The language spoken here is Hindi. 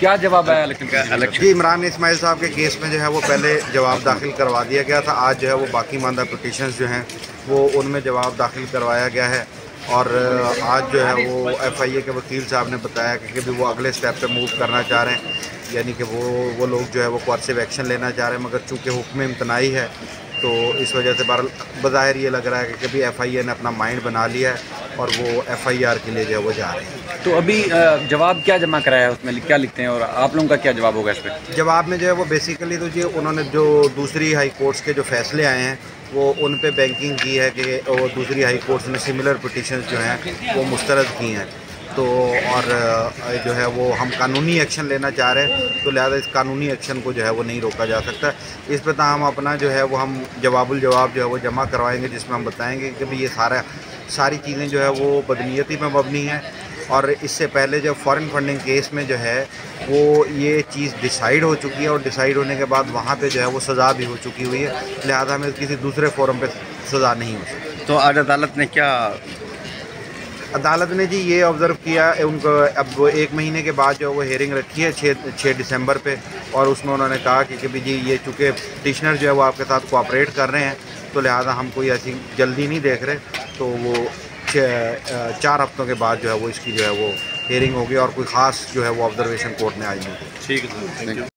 क्या जवाब आया इलेक्शन जी इमरान इसमाइल साहब के केस में जो है वो पहले जवाब दाखिल करवा दिया गया था। आज जो है वो बाकी मानदा पटिशन्स जो हैं वो उनमें जवाब दाखिल करवाया गया है। और आज जो है वो एफआईए के वकील साहब ने बताया कि भी वो अगले स्टेप पे मूव करना चाह रहे हैं। यानी कि वो वो लोग जो है वो क्वारसिव एक्शन लेना चाह रहे हैं मगर चूँकि हुक्म इम्तनाई है तो इस वजह से बाहिर ये लग रहा है कि कभी एफ़ आई ए ने अपना माइंड बना लिया है। और वो एफ़ आई आर के लिए जो है वो जा रहे हैं। तो अभी जवाब क्या जमा कराया है उसमें क्या लिखते हैं और आप लोगों का क्या जवाब होगा इस पर जवाब में जो है वो बेसिकली तो जी उन्होंने जो दूसरी हाई कोर्ट्स के जो फैसले आए हैं वो उन पे बैंकिंग की है कि वो दूसरी हाई कोर्ट्स ने सिमिलर पटिशन जो हैं वो मुस्तरद की हैं। तो और जो है वो हम कानूनी एक्शन लेना चाह रहे हैं तो लिहाजा इस कानूनी एक्शन को जो है वो नहीं रोका जा सकता। इस पर तो हम अपना जो है वो हम जवाबुल जवाब जो है वो जमा करवाएँगे जिसमें हम बताएँगे कि भाई ये सारा सारी चीज़ें जो है वो बदनीयती में मबनी हैं और इससे पहले जो फॉरेन फंडिंग केस में जो है वो ये चीज़ डिसाइड हो चुकी है और डिसाइड होने के बाद वहाँ पे जो है वो सज़ा भी हो चुकी हुई है। लिहाजा में किसी दूसरे फोरम पे सज़ा नहीं हो सकती। तो आज अदालत ने क्या अदालत ने जी ये ऑब्ज़र्व किया उनको अब एक महीने के बाद जो वो हेयरिंग रखी है छः छः दिसंबर पे और उसमें उन्होंने कहा कि, कि जी ये चूँकि पटिशनर जो है वो आपके साथ कोऑपरेट कर रहे हैं तो लिहाजा हम कोई ऐसी जल्दी नहीं देख रहे। तो वो चार हफ्तों के बाद जो है वो इसकी जो है वो हेयरिंग होगी और कोई ख़ास जो है वो ऑब्जर्वेशन कोर्ट में आई नहीं ठीक है थैंक यू